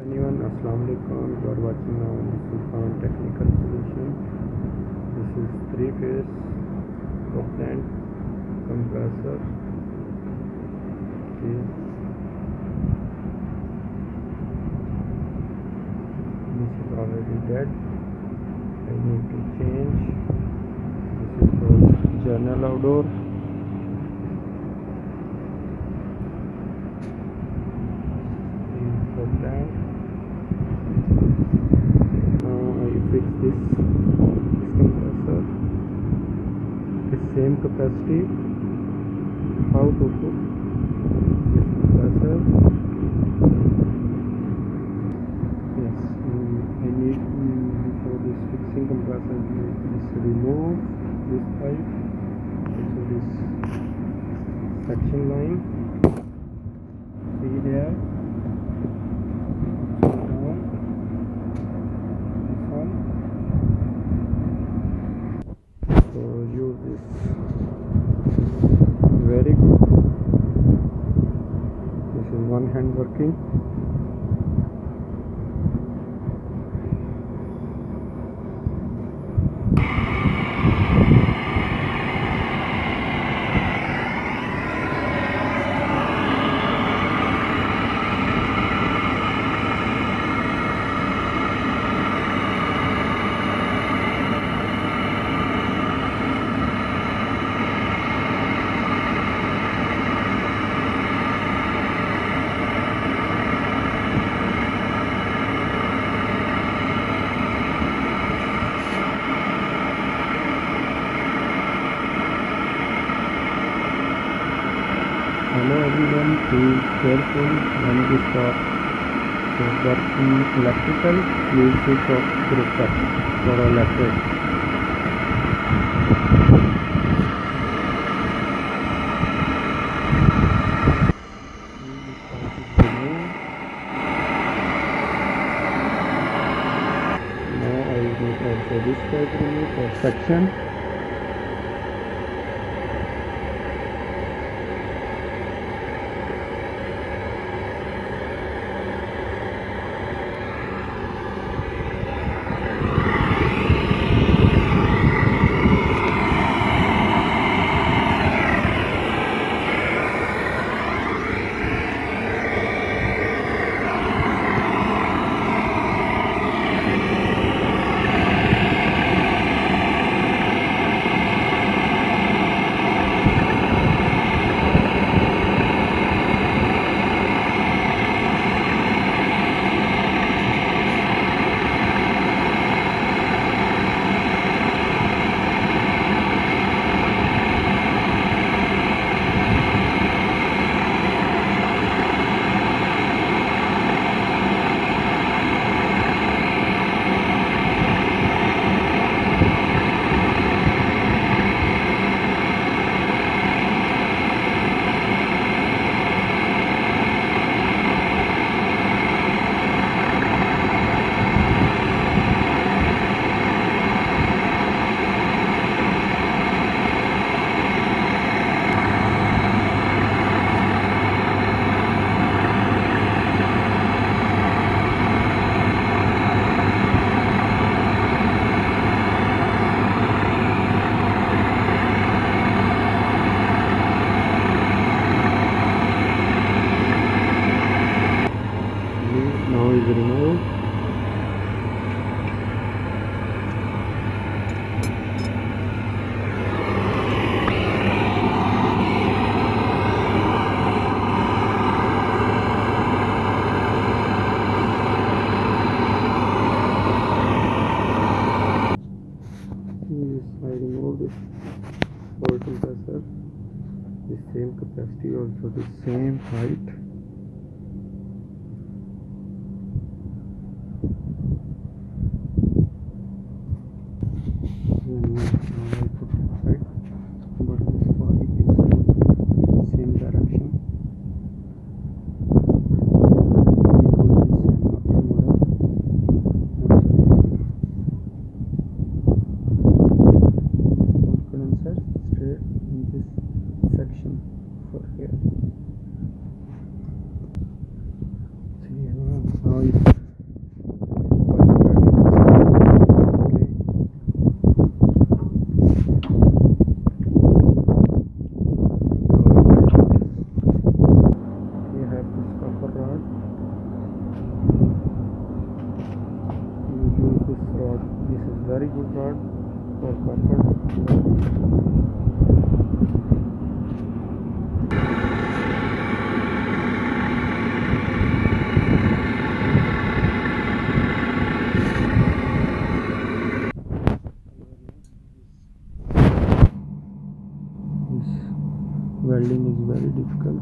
anyone assalamu alaikum you are watching now Sultan technical solution this is three phase propellant compressor okay this is already dead I need to change this is for journal outdoor same capacity how to put this compressor yes um, I need um, for this fixing compressor I need this remove this pipe also this suction line see there down this one so use this very good this is one hand working hello everyone please careful when you stop so working electrical use switch off gripper for electric now I will also this type remove for section Yes, I removed this for compressor the same capacity also the same height and now I put inside but this pipe is same direction we put this another model condenser straight in this section for here now is okay we have this copper rod you use this rod this is very good rod for copper this welding is very difficult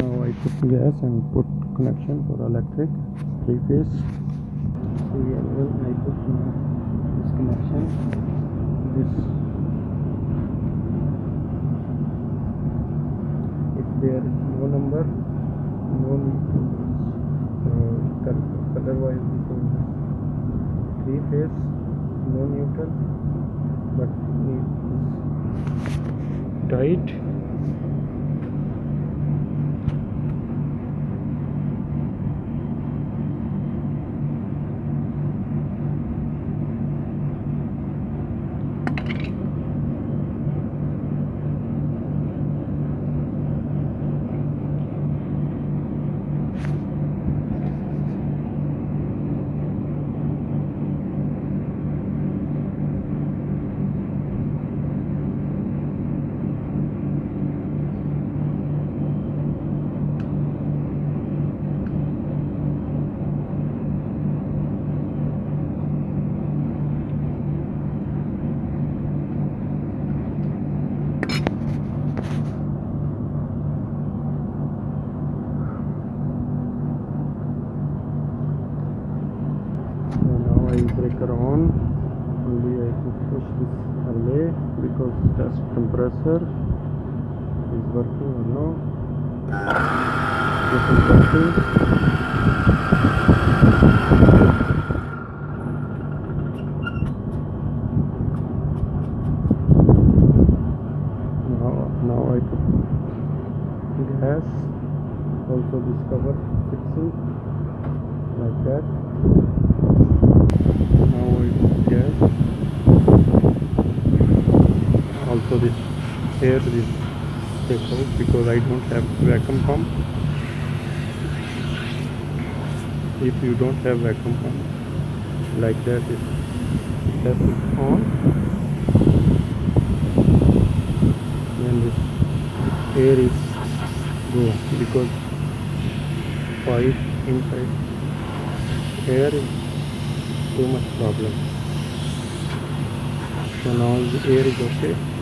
now I put gas and put connection for electric three phase. Serial well I put uh, this connection this. If there is no number no need to uh, col- otherwise three phase no neutral but need this tight compressor is working or no now now I put gas also this cover fixing like that now I put gas also this air this take out because I don't have vacuum pump. If you don't have vacuum pump like that it test is on. And this air is go because pipe inside air is too much problem. So now the air is okay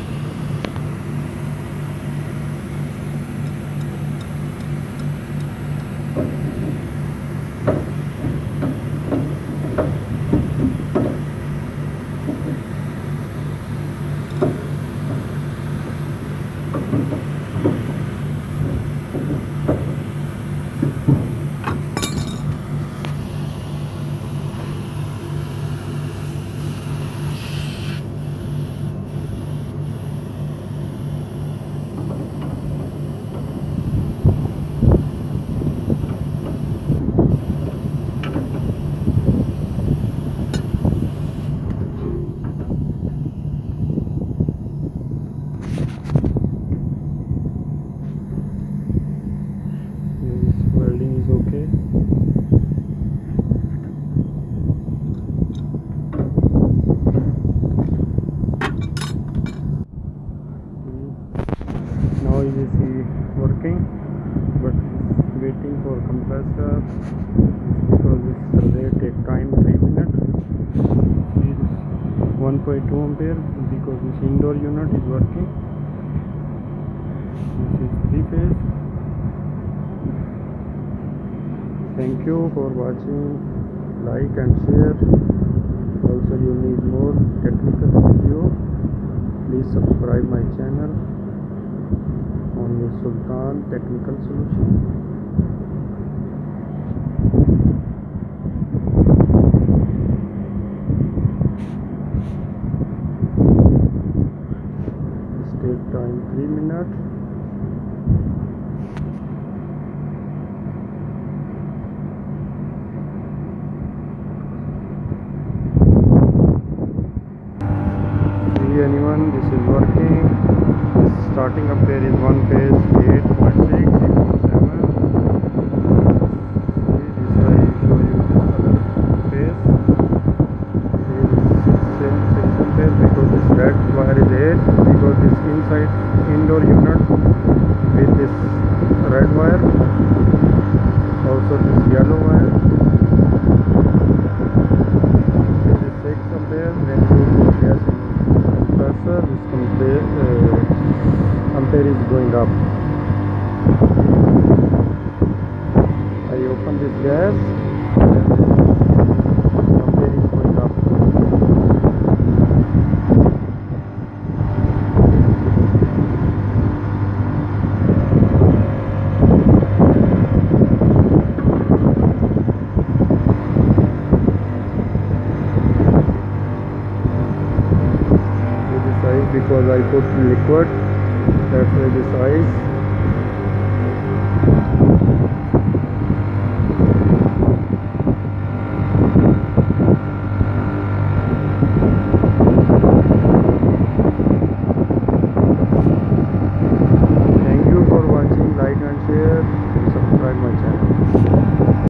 1.2 ampere because this indoor unit is working this is three phase thank you for watching like and share also you need more technical video please subscribe my channel on sultan technical solution minutes see anyone this is working. Starting up there is one phase 8.6 6.7 see this I show you this other phase see this same section phase because this red wire is 8 because this inside indoor unit with this red wire. Also this yellow wire. This is 6 ampere. When you go gas in compressor. This compare, uh, ampere is going up. I open this gas awkward. Carefully the size.